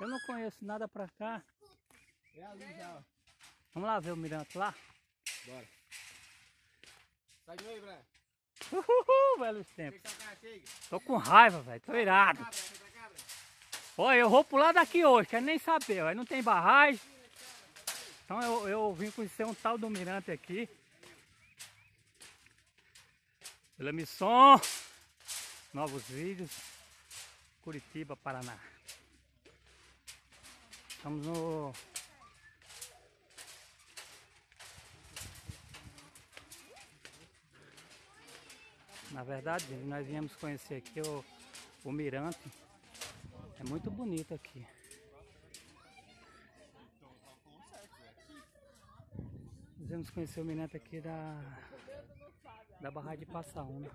Eu não conheço nada pra cá. É ali já, ó. Vamos lá ver o mirante lá? Bora. Sai de novo, Brian. Uhul, velhos tempos. Tô com raiva, velho. Tô irado. Olha, eu vou pular daqui hoje, quero nem saber. Aí não tem barragem. Então eu, eu vim conhecer um tal do mirante aqui. Pela missão. Novos vídeos. Curitiba, Paraná. Estamos no. Na verdade, nós viemos conhecer aqui o, o mirante. É muito bonito aqui. Nós viemos conhecer o mirante aqui da da barragem de Passaúna.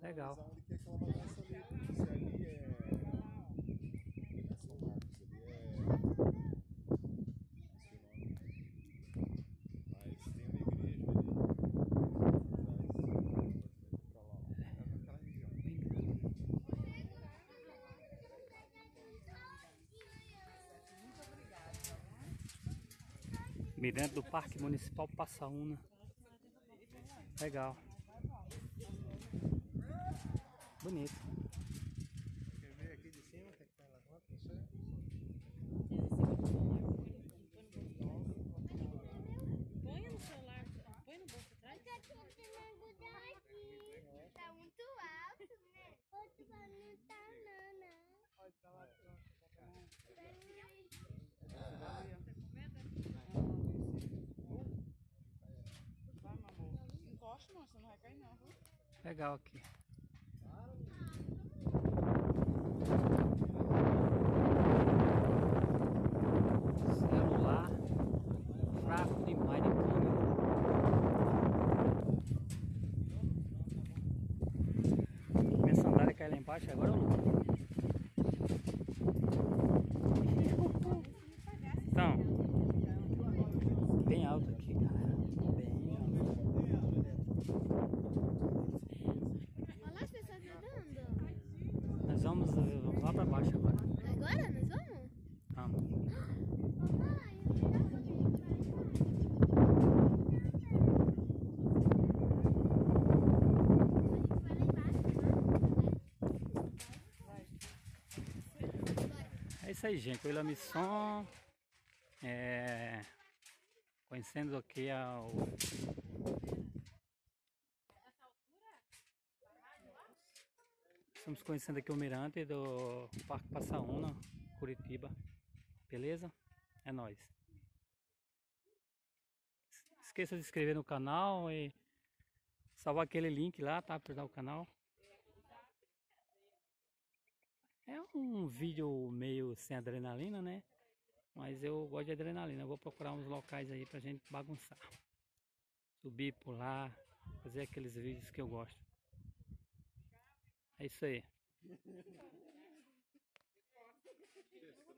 Legal. analisar onde que é aquela bagaça ali, porque se ali é. É São Marcos, ali é. Esqueci o nome. Mas tem uma igreja ali. Atrás. Pra lá, ó. É naquela região. Mirante do Parque Municipal Passaúna. Legal. Bonito. Quer ver aqui de cima? Quer que tá lá? Não sei. Põe no celular, põe no bolso atrás. Tá muito alto, né? Outro não tá, não, não. Vai, não, vai cair não? Legal aqui. Celular fraco demais de câmera. Minha sandália cai lá embaixo, agora eu luto. Então, bem alto aqui, galera. Bem alto. Olha lá as pessoas Nós vamos, lá pra baixo agora. Agora nós vamos? Vamos. É isso aí, gente. Pela missão. É, conhecendo aqui ao. Estamos conhecendo aqui o mirante do Parque Passaúna, Curitiba. Beleza? É nóis. Esqueça de se inscrever no canal e salvar aquele link lá, tá? Para dar o canal. É um vídeo meio sem adrenalina, né? Mas eu gosto de adrenalina. Eu vou procurar uns locais aí pra gente bagunçar. Subir, pular, fazer aqueles vídeos que eu gosto. É isso aí.